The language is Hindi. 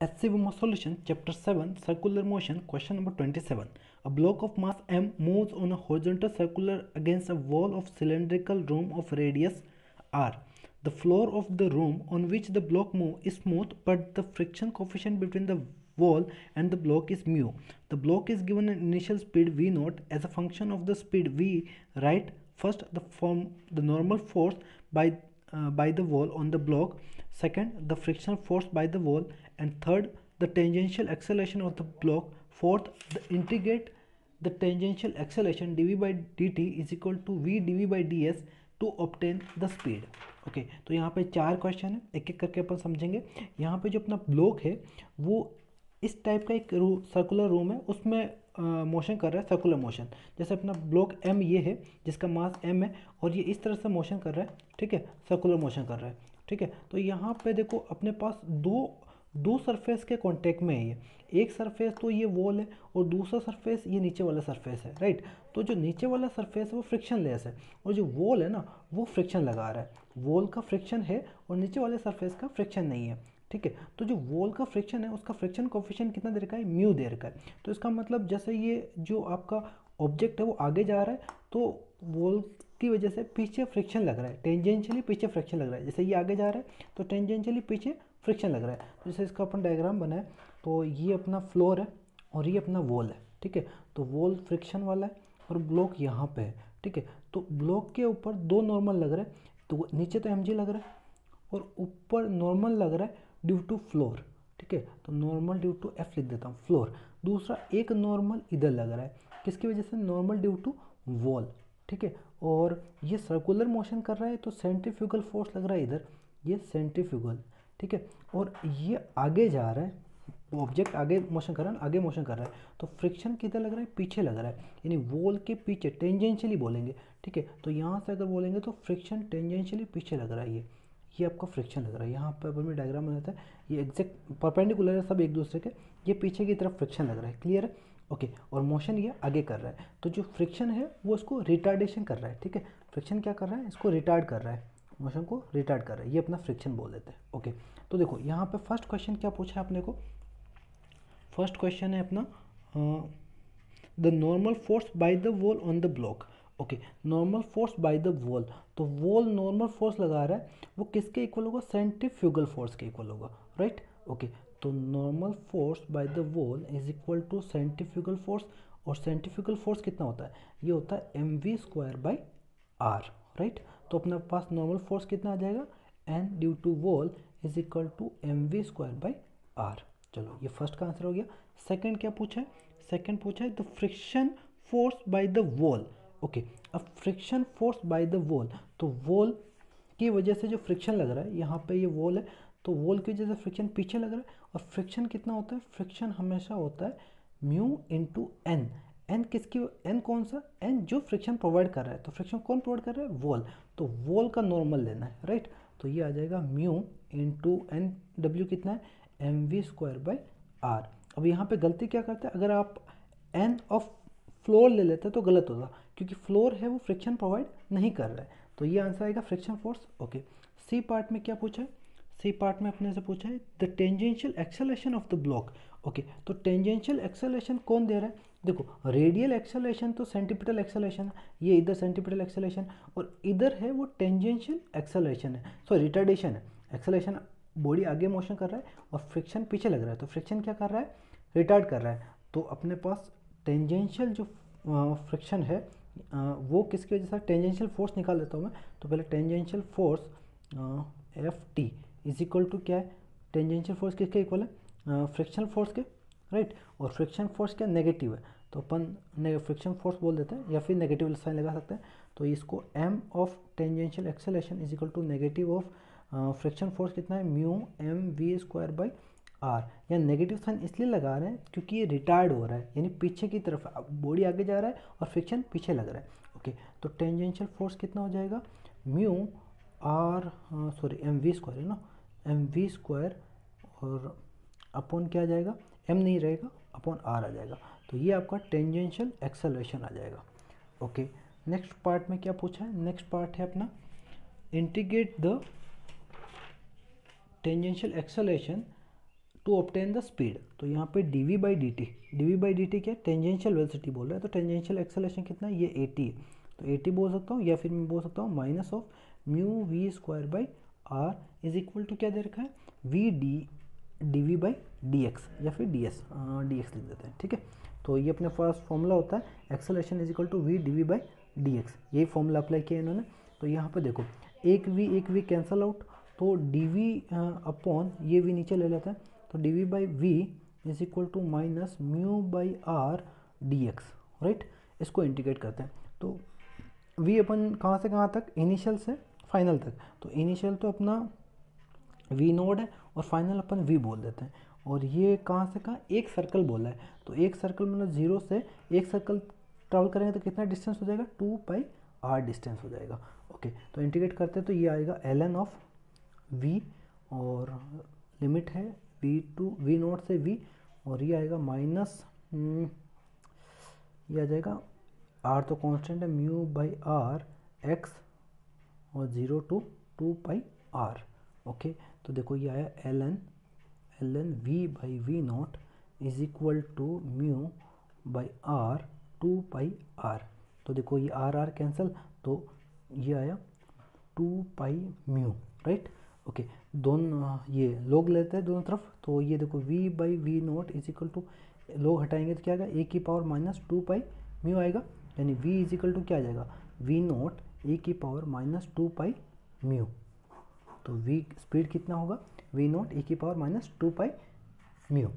SCV solution, chapter 7, circular motion, question number 27. A block of mass m moves on a horizontal circular against a wall of cylindrical room of radius r. The floor of the room on which the block moves is smooth, but the friction coefficient between the wall and the block is mu. The block is given an initial speed v naught as a function of the speed v. Write first the form the normal force by uh, by the wall on the block second the frictional force by the wall and third the tangential acceleration of the block fourth the integrate the tangential acceleration dv by dt is equal to v dv by ds to obtain the speed okay तो यहाँ पे चार क्वेश्चन है एक एक करके अपन समझेंगे यहाँ पे जो अपना ब्लॉक है वो इस टाइप का एक रू सर्कुलर रूम है, उसमें मोशन कर रहा है सर्कुलर मोशन जैसे अपना ब्लॉक एम ये है, जिसका मास एम है, और ये इस तरह से मोशन कर रहा है, ठीक है? सर्कुलर मोशन कर रहा है, ठीक है? तो यहाँ पे देखो, अपने पास दो दो सरफेस के कांटेक्ट में है ये. एक सरफेस तो ये वॉल है, और दूसरा सरफेस ये नीचे वाला सरफेस है राइट तो जो नीचे वाला सरफेस है, वो फ्रिक्शन लेस है. और जो वॉल है ना, वो फ्रिक्शन लगा रहा है. वॉल का फ्रिक्शन है, और नीचे वाले सरफेस का फ्रिक्शन नहीं है. ठीक है? तो जो वॉल का फ्रिक्शन है, उसका फ्रिक्शन कॉफिशन कितना दे रखा है? म्यू दे रखा है। तो इसका मतलब जैसे ये जो आपका ऑब्जेक्ट है, वो आगे जा रहा है तो वॉल की वजह से पीछे फ्रिक्शन लग रहा है। टेंजेंशियली पीछे फ्रिक्शन लग रहा है। जैसे ये आगे जा रहा है तो टेंजेंशियली पीछे फ्रिक्शन लग रहा है। तो जैसे इसका अपन डायग्राम बनाए तो ये अपना फ्लोर है और ये अपना वॉल है, ठीक है? तो वॉल फ्रिक्शन वाला है और ब्लॉक यहाँ पे है, ठीक है? तो ब्लॉक के ऊपर दो नॉर्मल लग रहा है तो नीचे तो एम लग रहा है और ऊपर नॉर्मल लग रहा है ड्यू टू फ्लोर ठीक है? तो नॉर्मल ड्यू टू एफ़ लिख देता हूँ फ्लोर दूसरा, एक नॉर्मल इधर लग रहा है। किसकी वजह से? नॉर्मल ड्यू टू वॉल ठीक है? और ये सर्कुलर मोशन कर रहा है तो सेंट्रीफ्यूगल फोर्स लग रहा है इधर। ये सेंट्रीफ्यूगल ठीक है? और ये आगे जा रहा है ऑब्जेक्ट आगे मोशन कर रहा है आगे मोशन कर रहा है। तो फ्रिक्शन किधर लग रहा है? पीछे लग रहा है। यानी वॉल के पीछे टेंजेंशियली बोलेंगे, ठीक है? तो यहाँ से अगर बोलेंगे तो फ्रिक्शन टेंजेंशियली पीछे लग रहा है ये। ये आपका फ्रिक्शन लग रहा है। यहाँ पर मैं डायग्राम बनाता है, ये एग्जैक्ट परपेंडिकुलर है सब एक दूसरे के, ये पीछे की तरफ़ फ्रिक्शन लग रहा है। क्लियर है? ओके और मोशन ये आगे कर रहा है। तो जो फ्रिक्शन है, वो इसको रिटार्डेशन कर रहा है, ठीक है? फ्रिक्शन क्या कर रहा है? इसको रिटार्ड कर रहा है। मोशन को रिटार्ड कर रहा है। ये अपना फ्रिक्शन बोल देते हैं। ओके तो देखो, यहाँ पे फ़र्स्ट क्वेश्चन क्या पूछा है अपने को? फ़र्स्ट क्वेश्चन है अपना the normal force by the wall on the block okay normal force by the wall तो वॉल नॉर्मल फोर्स लगा रहा है, वो किसके इक्वल होगा? सेंट्रीफ्यूगल फोर्स के इक्वल होगा राइट ओके तो normal force by the wall is equal to centrifugal force और सेंट्रीफ्यूगल फोर्स कितना होता है? ये होता है M V square by R right तो अपने पास नॉर्मल फोर्स कितना आ जाएगा? N due to wall is equal to M V square by R चलो, ये फ़र्स्ट का आंसर हो गया। सेकंड क्या पूछा है? सेकंड पूछा है the friction force by the wall okay, अब friction force by the wall तो वॉल की वजह से जो फ्रिक्शन लग रहा है, यहाँ पे ये वॉल है तो वॉल की वजह से फ्रिक्शन पीछे लग रहा है, और फ्रिक्शन कितना होता है? फ्रिक्शन हमेशा होता है म्यू इंटू एन एन किसकी एन कौन सा? एन जो फ्रिक्शन प्रोवाइड कर रहा है। तो फ्रिक्शन कौन प्रोवाइड कर रहा है? वॉल तो वॉल का नॉर्मल लेना है राइट तो ये आ जाएगा म्यू इंटू एन डब्ल्यू कितना है? M V square by R अब यहाँ पे गलती क्या करते हैं? अगर आप एन ऑफ़ फ्लोर ले लेते हैं तो गलत होगा। क्योंकि फ्लोर है, वो फ्रिक्शन प्रोवाइड नहीं कर रहा है। तो ये आंसर आएगा friction force okay C part में क्या पूछा है? सी पार्ट में अपने से पूछा है the tangential acceleration of the block okay तो टेंजेंशियल एक्सेलेशन कौन दे रहा है? देखो रेडियल एक्सेलेशन तो सेंटिपिटल एक्सेलेशन है, ये इधर सेंटिपिटल एक्सेलेशन और इधर है वो टेंजेंशियल एक्सेलेशन है। सॉरी रिटार्डेशन है। एक्सेलेशन बॉडी आगे मोशन कर रहा है और फ्रिक्शन पीछे लग रहा है। तो फ्रिक्शन क्या कर रहा है? रिटार्ड कर रहा है। तो अपने पास टेंजेंशियल जो फ्रिक्शन है वो किसकी वजह से टेंजेंशियल फोर्स निकाल देता हूँ मैं? तो पहले tangential force F T is equal to क्या है? टेंजेंशियल फोर्स किसके इक्वल है? फ्रिक्शनल फोर्स के राइट और फ्रिक्शन फोर्स क्या नेगेटिव है? तो अपन फ्रिक्शन फोर्स बोल देते हैं या फिर नेगेटिव साइन लगा सकते हैं। तो इसको M of tangential acceleration is equal to negative of friction force कितना है? Mu M V square by R, या नेगेटिव साइन इसलिए लगा रहे हैं क्योंकि ये रिटायर्ड हो रहा है, यानी पीछे की तरफ़ बॉडी आगे जा रहा है और फ्रिक्शन पीछे लग रहा है। ओके तो टेंजेंशियल फोर्स कितना हो जाएगा? Mu R sorry M V square है ना? एम वी स्क्वायर और अपॉन क्या आ जाएगा? एम नहीं रहेगा अपॉन आर आ जाएगा। तो ये आपका टेंजेंशियल एक्सेलरेशन आ जाएगा। ओके नेक्स्ट पार्ट में क्या पूछा है? नेक्स्ट पार्ट है अपना integrate the tangential acceleration to obtain the speed तो यहाँ पे D V by D T D V by D T क्या टेंजेंशियल वेलोसिटी बोल रहा है। तो टेंजेंशियल एक्सेलेशन कितना है? ये ए टी है। तो ए टी बोल सकता हूँ या फिर मैं बोल सकता हूँ minus of mu V square by R is equal to क्या दे रखा है? V D D V by D X या फिर डी एस डी एक्स लिख देते हैं। ठीक है? तो ये अपने पास फॉर्मूला होता है। Acceleration is equal to V D V by D X यही फॉर्मूला अप्लाई किया इन्होंने। तो यहाँ पर देखो, एक वी एक वी कैंसल आउट तो डी वी अपॉन ये वी नीचे ले लेते हैं। तो D V by V is equal to minus mu by R D X right इसको इंटीग्रेट करते हैं। तो वी अपन कहाँ से कहाँ तक? इनिशियल से फाइनल तक। तो इनिशियल तो अपना वी नोड है और फाइनल अपन वी बोल देते हैं। और ये कहाँ से कहाँ? एक सर्कल बोला है। तो एक सर्कल मतलब ज़ीरो से एक सर्कल ट्रैवल करेंगे तो कितना डिस्टेंस हो जाएगा? टू पाई आर डिस्टेंस हो जाएगा। ओके तो इंटीग्रेट करते हैं तो ये आएगा एल एन ऑफ़ वी और लिमिट है वी टू वी नोट से वी और ये आएगा माइनस हम्म, ये आ जाएगा आर तो कांस्टेंट है म्यू बाई आर एक्स और zero to two pi R okay? तो देखो ये आया L N L N V by V naught is equal to mu by R two pi R. तो देखो ये आर आर कैंसिल तो ये आया two pi mu right? Okay, दोनों ये लोग लेते हैं दोनों तरफ़ तो ये देखो v by V naught is equal to लोग हटाएँगे तो क्या आएगा? ए की power minus two pi mu आएगा, यानी v इज़ इक्वल टू क्या आ जाएगा? वी नोट ए की power minus two pi mu तो v स्पीड कितना होगा? वी नोट ए की power minus two pi mu